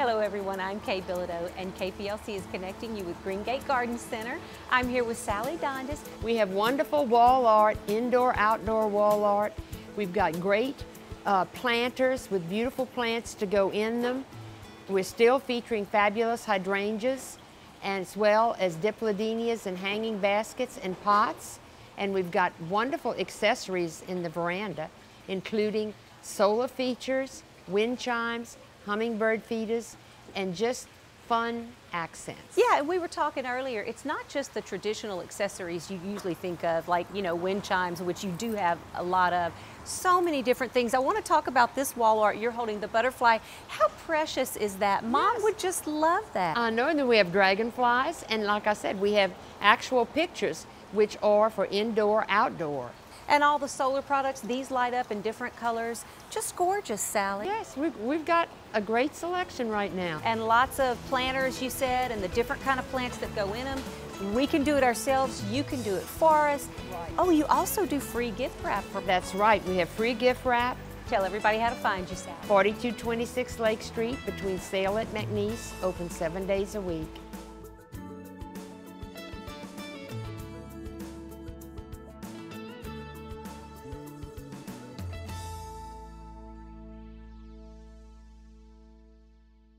Hello everyone, I'm Kay Bilodeau and KPLC is connecting you with Greengate Garden Center. I'm here with Sally Dondas. We have wonderful wall art, indoor, outdoor wall art. We've got great uh, planters with beautiful plants to go in them. We're still featuring fabulous hydrangeas as well as dipladenias and hanging baskets and pots. And we've got wonderful accessories in the veranda, including solar features, wind chimes, hummingbird feeders, and just fun accents. Yeah, and we were talking earlier, it's not just the traditional accessories you usually think of, like, you know, wind chimes, which you do have a lot of. So many different things. I want to talk about this wall art. You're holding the butterfly. How precious is that? Mom Yes. would just love that. I know that we have dragonflies, and like I said, we have actual pictures which are for indoor, outdoor. And all the solar products, these light up in different colors. Just gorgeous, Sally. Yes, we've, we've got a great selection right now. and lots of planters you said and the different kind of plants that go in them we can do it ourselves you can do it for us Right. oh you also do free gift wrap for That's right, we have free gift wrap, tell everybody how to find you Sally. 4226 Lake Street between Sale at McNeese, open seven days a week.